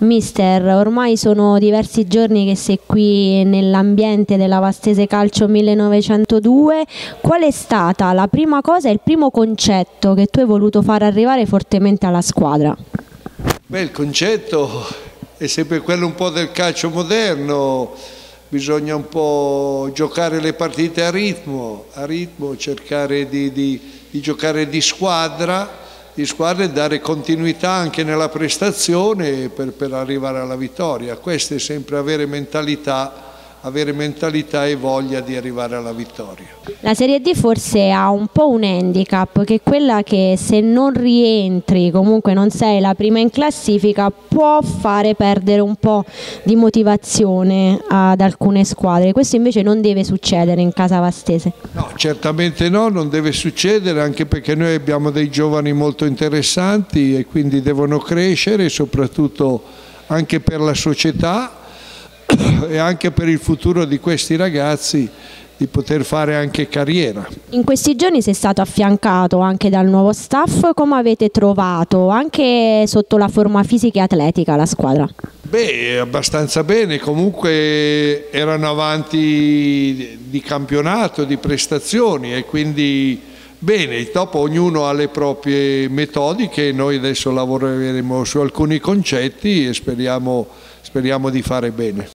Mister, ormai sono diversi giorni che sei qui nell'ambiente della Vastese Calcio 1902. Qual è stata la prima cosa e il primo concetto che tu hai voluto far arrivare fortemente alla squadra? Beh, il concetto è sempre quello un po' del calcio moderno, bisogna un po' giocare le partite a ritmo, a ritmo cercare di, di, di giocare di squadra di squadra e dare continuità anche nella prestazione per, per arrivare alla vittoria. Questo è sempre avere mentalità avere mentalità e voglia di arrivare alla vittoria. La Serie D forse ha un po' un handicap che è quella che se non rientri, comunque non sei la prima in classifica, può fare perdere un po' di motivazione ad alcune squadre. Questo invece non deve succedere in casa vastese. No, certamente no, non deve succedere anche perché noi abbiamo dei giovani molto interessanti e quindi devono crescere soprattutto anche per la società e anche per il futuro di questi ragazzi di poter fare anche carriera. In questi giorni sei stato affiancato anche dal nuovo staff, come avete trovato anche sotto la forma fisica e atletica la squadra? Beh, abbastanza bene, comunque erano avanti di campionato, di prestazioni e quindi bene, dopo ognuno ha le proprie metodiche, noi adesso lavoreremo su alcuni concetti e speriamo, speriamo di fare bene.